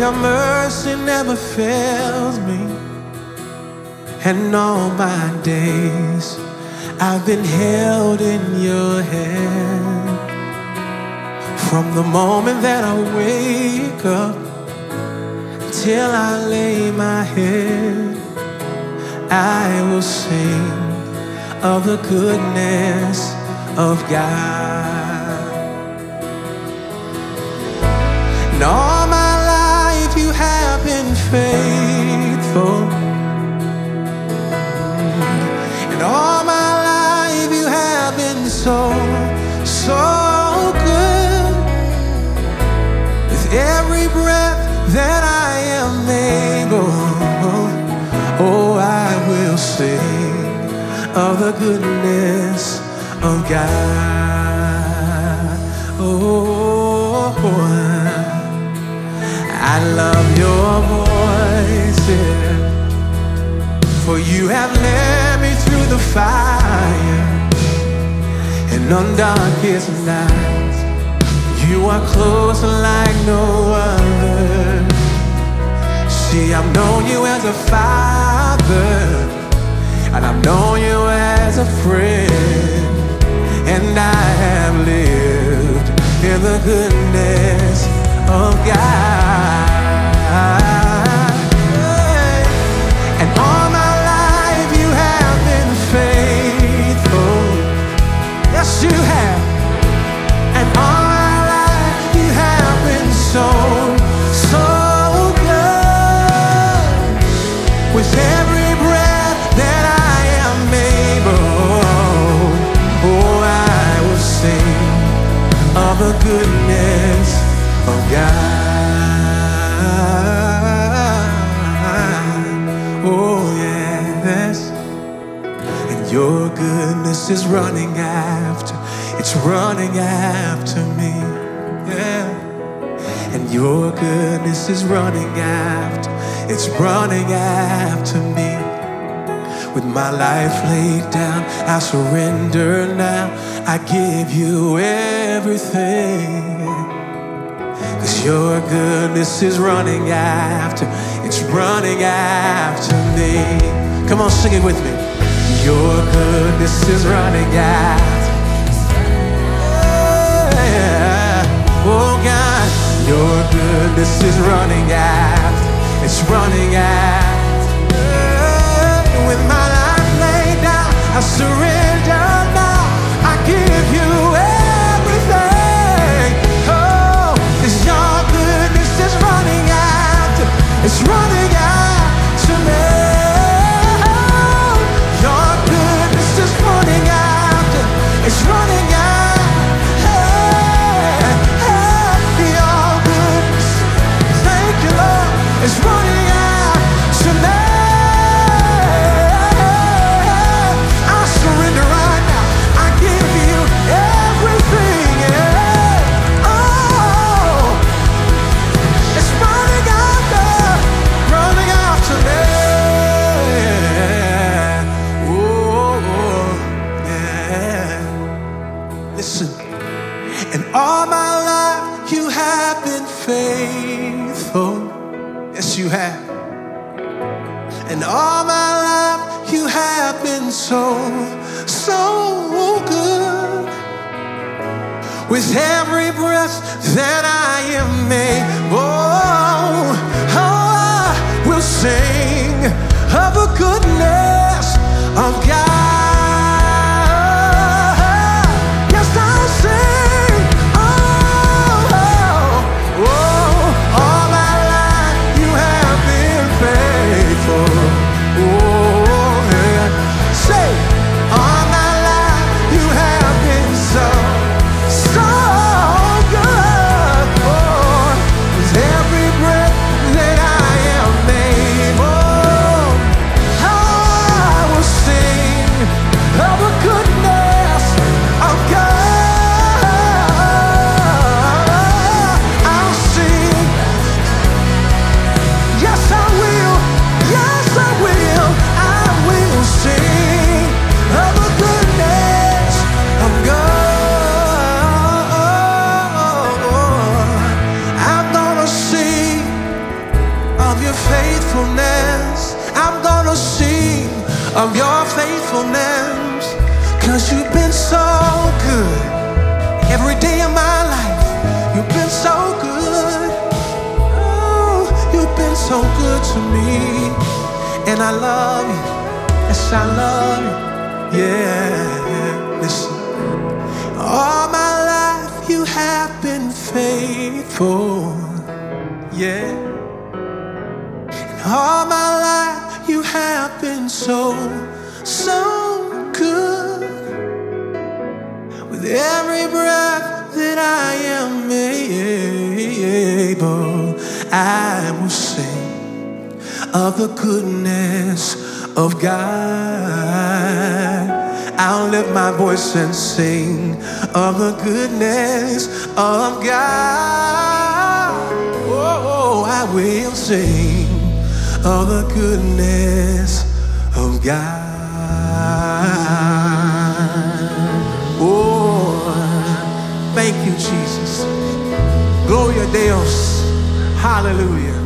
your mercy never fails me, and all my days I've been held in your hand. From the moment that I wake up till I lay my head, I will sing of the goodness of God. Sing of the goodness of God. Oh, I love your voice, yeah. for you have led me through the fire and on darkest nights. You are close like no other. See, I've known you as a father, and I've known you as a friend, and I have lived in the goodness of God. Goodness of God. Oh, yes. And your goodness is running after, it's running after me. Yeah. And your goodness is running after, it's running after me. With my life laid down, I surrender now. I give you everything. Cause your goodness is running after, it's running after me. Come on, sing it with me. Your goodness is running after. Oh God, your goodness is running after, it's running after. It's oh, your goodness just running out. It's running out to me. Oh, your goodness is running Listen. And all my life you have been faithful. Yes, you have. And all my life you have been so, so good. With every breath that I am able, oh, I will sing of the goodness of God. I love you. Yeah. Listen. All my life you have been faithful. Yeah. And all my life you have been so, so good. With every breath that I am able, I will sing of the goodness of God. I'll lift my voice and sing of the goodness of God. Oh, I will sing of the goodness of God. Oh, thank you, Jesus. Gloria Deus. Hallelujah.